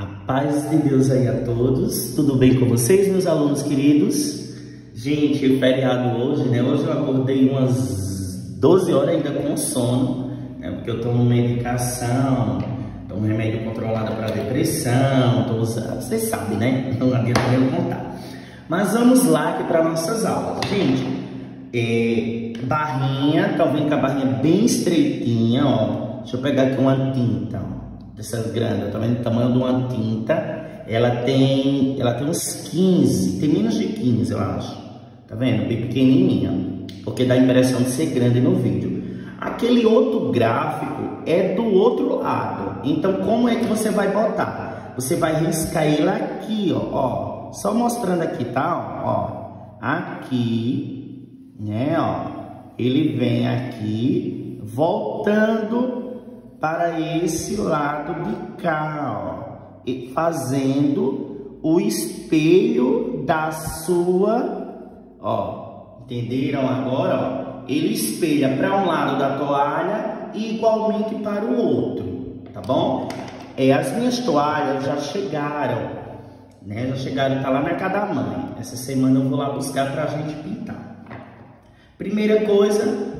A paz de Deus aí a todos. Tudo bem com vocês, meus alunos queridos? Gente, feriado hoje, né? Hoje eu acordei umas 12 horas ainda com sono, né? Porque eu tomo medicação, tomo remédio controlado para depressão, tô usando, vocês sabem, né? Não adianta eu contar. Mas vamos lá aqui para nossas aulas. Gente, é, barrinha, vendo que a barrinha é bem estreitinha, ó. Deixa eu pegar aqui uma tinta, ó dessas grandes, tá vendo o tamanho de uma tinta, ela tem, ela tem uns 15, tem menos de 15 eu acho, tá vendo? Bem pequenininha, porque dá a impressão de ser grande no vídeo. Aquele outro gráfico é do outro lado, então como é que você vai botar? Você vai riscar ele aqui, ó, ó só mostrando aqui, tá? Ó, aqui, né, ó, ele vem aqui, voltando para esse lado de cá, ó, fazendo o espelho da sua, ó, entenderam agora, ó? Ele espelha para um lado da toalha e igualmente para o outro, tá bom? É, as minhas toalhas já chegaram, né? Já chegaram, tá lá na casa da mãe. Essa semana eu vou lá buscar para a gente pintar. Primeira coisa,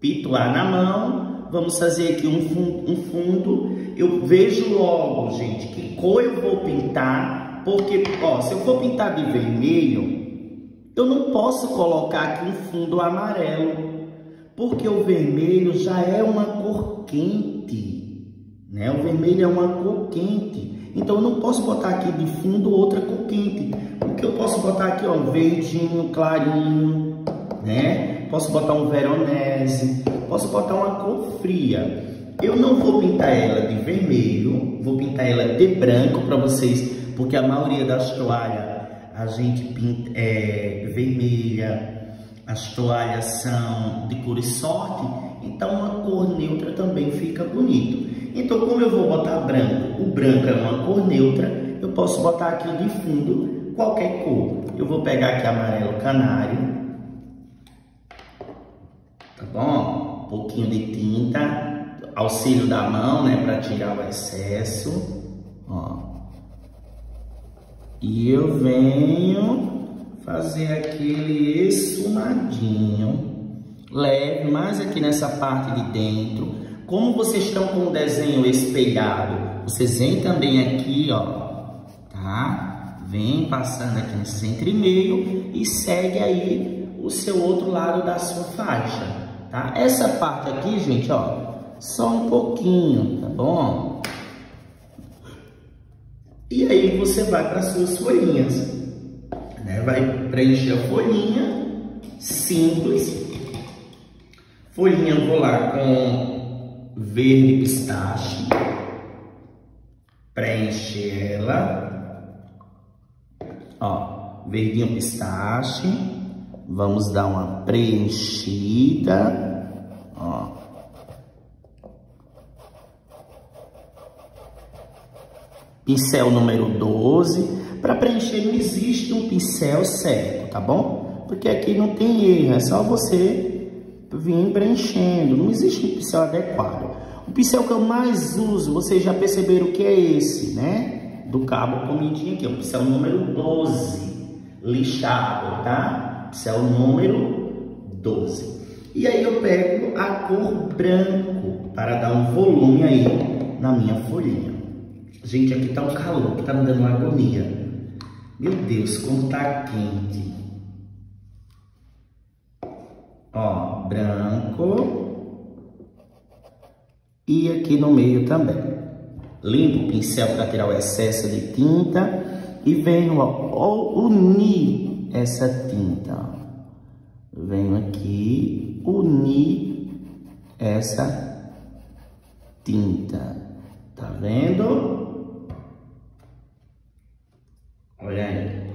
pituar na mão, vamos fazer aqui um fundo, um fundo. Eu vejo logo, gente, que cor eu vou pintar, porque, ó, se eu for pintar de vermelho, eu não posso colocar aqui um fundo amarelo, porque o vermelho já é uma cor quente, né? O vermelho é uma cor quente. Então eu não posso botar aqui de fundo outra cor quente. Porque eu posso botar aqui, ó, verdinho, clarinho, né? Posso botar um veronese, posso botar uma cor fria. Eu não vou pintar ela de vermelho, vou pintar ela de branco para vocês, porque a maioria das toalhas a gente pinta é, vermelha, as toalhas são de cor e sorte, então uma cor neutra também fica bonito. Então como eu vou botar branco, o branco é uma cor neutra, eu posso botar aqui de fundo qualquer cor. Eu vou pegar aqui amarelo canário, tá bom? Pouquinho de tinta, auxílio da mão, né, para tirar o excesso, ó. E eu venho fazer aquele esfumadinho, leve, mais aqui nessa parte de dentro. Como vocês estão com o desenho espelhado, vocês vêm também aqui, ó, tá? Vem passando aqui nesse entre-meio e segue aí o seu outro lado da sua faixa tá? Essa parte aqui, gente, ó, só um pouquinho, tá bom? E aí você vai para suas folhinhas, né? Vai preencher a folhinha, simples. Folhinha vou lá com verde pistache, preenche ela, ó, verdinho pistache. Vamos dar uma preenchida, ó. Pincel número 12. Para preencher não existe um pincel certo, tá bom? Porque aqui não tem erro, é só você vir preenchendo. Não existe um pincel adequado. O pincel que eu mais uso, vocês já perceberam que é esse, né? Do cabo comidinho aqui, o pincel número 12, lixado, tá? Esse é o número 12. E aí eu pego a cor branco para dar um volume aí na minha folhinha. Gente, aqui tá um calor que tá me dando uma agonia. Meu Deus, como tá quente. Ó, branco. E aqui no meio também. Limpo o pincel para tirar o excesso de tinta. E venho, ó, unir essa tinta. Venho aqui unir essa tinta. Tá vendo? Olha aí.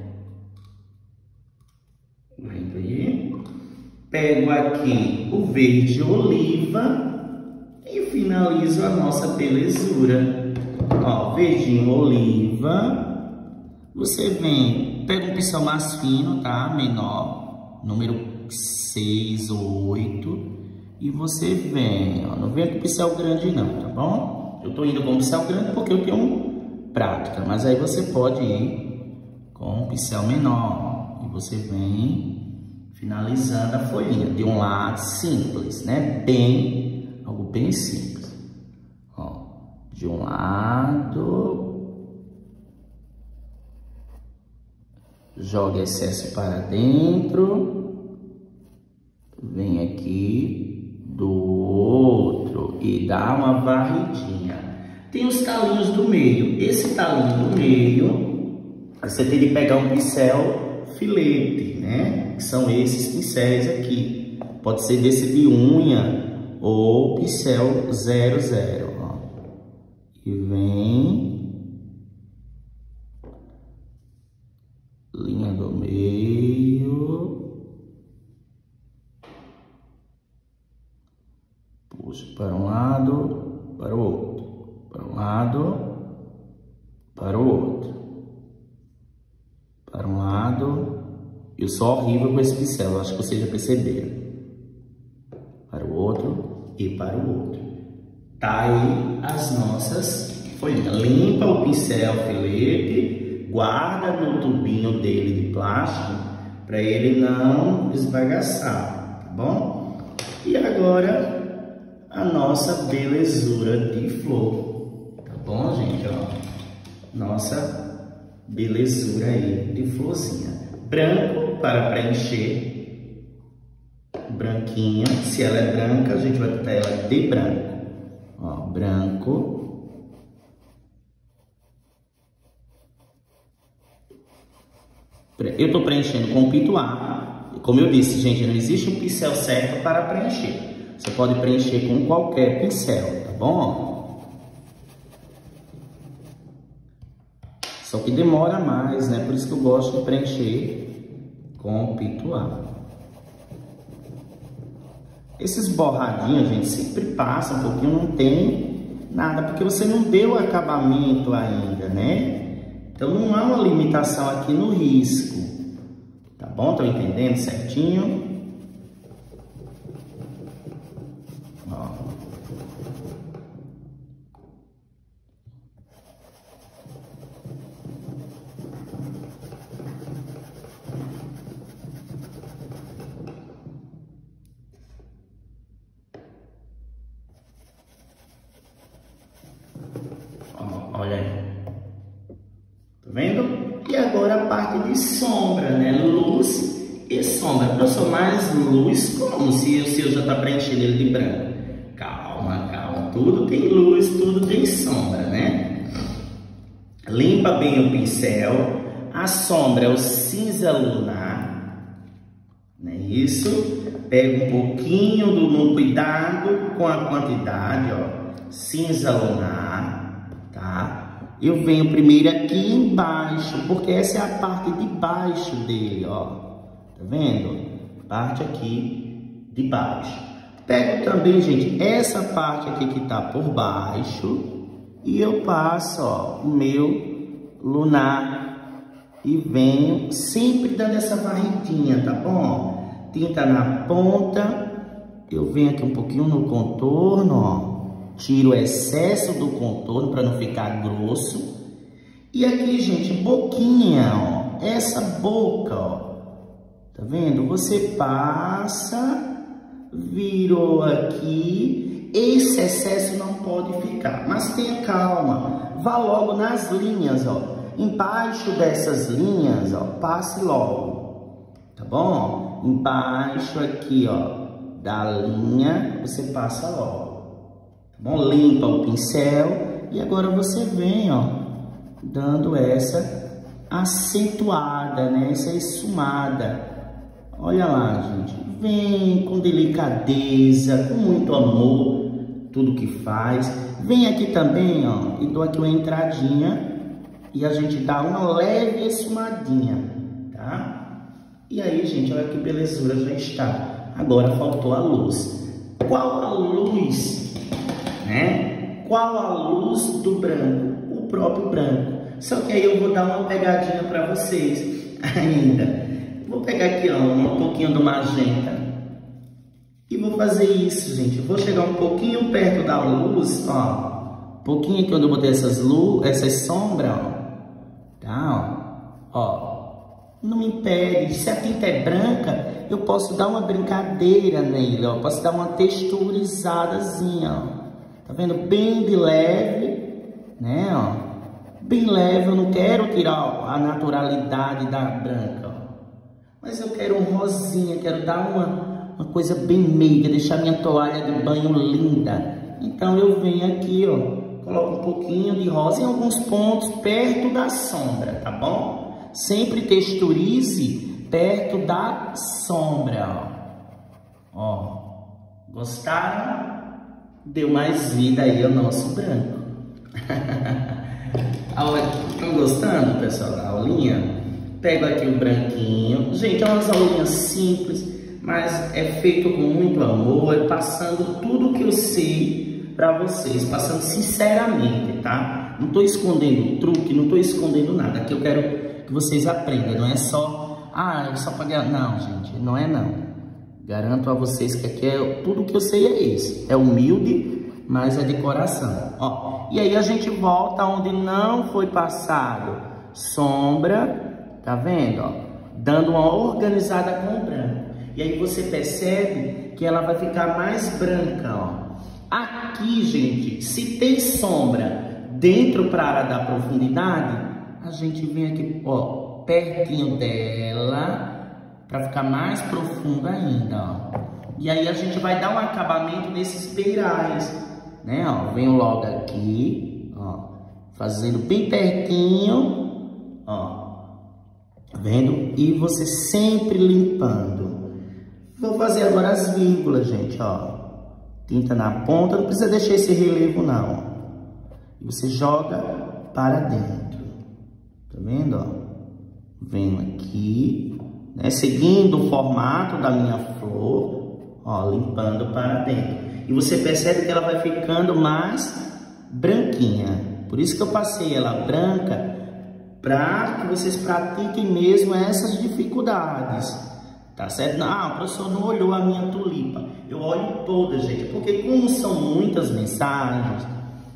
Vendo aí? Pego aqui o verde oliva e finalizo a nossa belezura. Ó, verdinho oliva. Você vem Pega um pincel mais fino, tá? Menor, número 6 ou 8. E você vem, ó. Não vem com pincel grande não, tá bom? Eu tô indo com pincel grande porque eu tenho prática, mas aí você pode ir com um pincel menor e você vem finalizando a folhinha de um lado simples, né? Bem, algo bem simples. Ó, de um lado, joga excesso para dentro, vem aqui do outro e dá uma varridinha. Tem os talinhos do meio. Esse talinho do meio, você tem que pegar um pincel filete, né? Que são esses pincéis aqui. Pode ser desse de unha ou pincel 00, ó. E vem lado, para o outro para um lado, para o outro, para um lado. Eu sou horrível com esse pincel, acho que vocês já perceberam. Para o outro e para o outro. Tá aí as nossas folhinhas. Limpa o pincel filete, guarda no tubinho dele de plástico para ele não esbagaçar, tá bom? E agora a nossa belezura de flor bom, gente? Ó, nossa belezura aí de florzinha. Branco para preencher. Branquinha. Se ela é branca, a gente vai botar ela de branco. Ó, branco. Eu estou preenchendo com pituar. Como eu disse, gente, não existe um pincel certo para preencher. Você pode preencher com qualquer pincel, tá bom? Só que demora mais, né? Por isso que eu gosto de preencher com pituar. Esses borradinhos, gente, sempre passa um pouquinho, não tem nada, porque você não deu acabamento ainda, né? Então não há uma limitação aqui no risco. Tá bom? Estão entendendo certinho? De sombra, né? Luz e sombra. Professor, mais luz como? Se o seu já está preenchendo ele de branco. Calma, calma. Tudo tem luz, tudo tem sombra, né? Limpa bem o pincel. A sombra é o cinza lunar. Não é isso? Pega um pouquinho do cuidado com a quantidade, ó. Cinza lunar? Eu venho primeiro aqui embaixo, porque essa é a parte de baixo dele, ó. Tá vendo? Parte aqui de baixo. Pego também, gente, essa parte aqui que tá por baixo e eu passo, ó, o meu lunar e venho sempre dando essa varridinha, tá bom? Tinta na ponta, eu venho aqui um pouquinho no contorno, ó tiro o excesso do contorno para não ficar grosso. E aqui, gente, boquinha, ó, essa boca, ó, tá vendo? Você passa, virou aqui, esse excesso não pode ficar, mas tenha calma, vá logo nas linhas, ó, embaixo dessas linhas, ó, passe logo, tá bom? Embaixo aqui, ó, da linha, você passa logo. Bom, limpa o pincel e agora você vem, ó, dando essa acentuada, né? Essa esfumada. Olha lá, gente. Vem com delicadeza, com muito amor, tudo que faz. Vem aqui também, ó, e dou aqui uma entradinha e a gente dá uma leve esfumadinha, tá? E aí, gente, olha que belezura já está. Agora faltou a luz. Qual a luz? Qual a luz do branco? O próprio branco. Só que aí eu vou dar uma pegadinha para vocês ainda. Vou pegar aqui ó, um pouquinho do magenta e vou fazer isso, gente. Vou chegar um pouquinho perto da luz, ó, pouquinho aqui onde eu botei essas luzes, essas sombras, ó. Tá, ó. Ó. Não me impede. Se a tinta é branca, eu posso dar uma brincadeira nele, ó. Posso dar uma texturizadazinha, ó. Tá vendo? Bem de leve, né, ó. Bem leve, eu não quero tirar a naturalidade da branca, ó. Mas eu quero um rosinha, quero dar uma, uma coisa bem meiga, deixar minha toalha de banho linda. Então eu venho aqui, ó, coloco um pouquinho de rosa em alguns pontos perto da sombra, tá bom? Sempre texturize perto da sombra, ó. Ó, gostaram? Deu mais vida aí ao nosso branco. Estão gostando, pessoal, da aulinha? Pego aqui o branquinho. Gente, é umas aulinhas simples, mas é feito com muito amor, é passando tudo que eu sei para vocês, passando sinceramente, tá? Não estou escondendo truque, não estou escondendo nada. Aqui eu quero que vocês aprendam, não é só, ah, é só ganhar. Não, gente, não é não. Garanto a vocês que aqui é tudo que eu sei é esse. É humilde, mas é de coração. Ó, e aí a gente volta onde não foi passado sombra, tá vendo? Ó, dando uma organizada com o branco. E aí você percebe que ela vai ficar mais branca, ó. Aqui, gente, se tem sombra dentro para a área da profundidade, a gente vem aqui, ó, pertinho dela, para ficar mais profundo ainda, ó. E aí a gente vai dar um acabamento nesses beirais, né, ó. Venho logo aqui, ó, fazendo bem pertinho, ó. Tá vendo? E você sempre limpando. Vou fazer agora as vírgulas, gente, ó. Tinta na ponta, não precisa deixar esse relevo, não. E você joga para dentro. Tá vendo, ó? Venho aqui, né? Seguindo o formato da minha flor, ó, limpando para dentro. E você percebe que ela vai ficando mais branquinha. Por isso que eu passei ela branca, para que vocês pratiquem mesmo essas dificuldades. Tá certo? Ah, o professor não olhou a minha tulipa. Eu olho todas, gente, porque como são muitas mensagens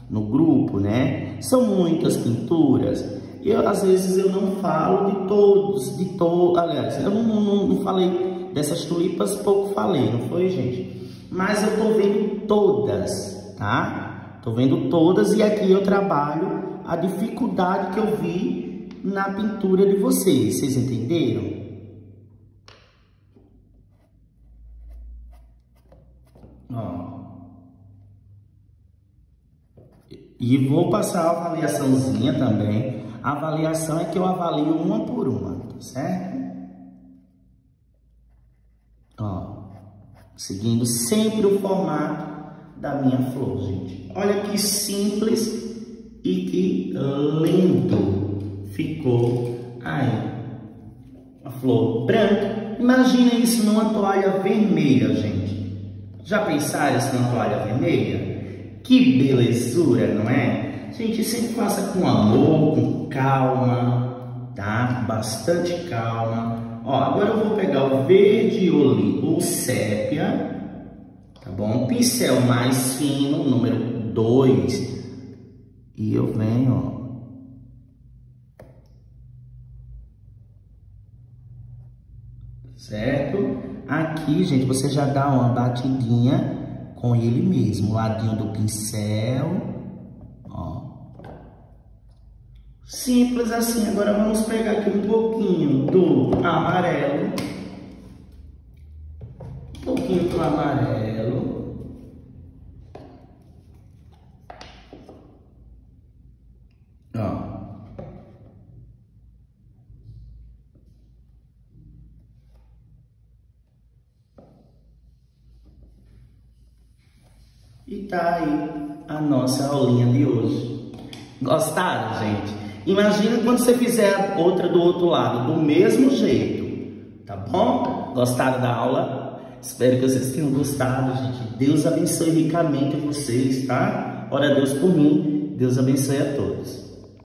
no grupo, né? São muitas pinturas eu, às vezes eu não falo de todos, de todos, aliás, eu não, não, não, falei dessas tulipas, pouco falei, não foi, gente? Mas eu tô vendo todas, tá? Tô vendo todas e aqui eu trabalho a dificuldade que eu vi na pintura de vocês, vocês entenderam? Ó. E vou passar a avaliaçãozinha também a avaliação é que eu avalio uma por uma, certo? Ó, seguindo sempre o formato da minha flor, gente. Olha que simples e que lindo ficou aí. A flor branca. Imagina isso numa toalha vermelha, gente. Já pensaram isso numa toalha vermelha? Que belezura, não é? Gente, sempre faça com amor, com calma, tá? Bastante calma. Ó, agora eu vou pegar o verde olivo, o sépia, tá bom? pincel mais fino, número 2. E eu venho, ó. Certo? Aqui, gente, você já dá uma batidinha com ele mesmo, o ladinho do pincel Simples assim. Agora vamos pegar aqui um pouquinho do amarelo. Um pouquinho do amarelo. Ó. E tá aí a nossa aulinha de hoje. Gostaram, gente? Imagina quando você fizer outra do outro lado, do mesmo jeito, tá bom? Gostaram da aula? Espero que vocês tenham gostado, gente. Deus abençoe ricamente vocês, tá? Ora Deus por mim, Deus abençoe a todos.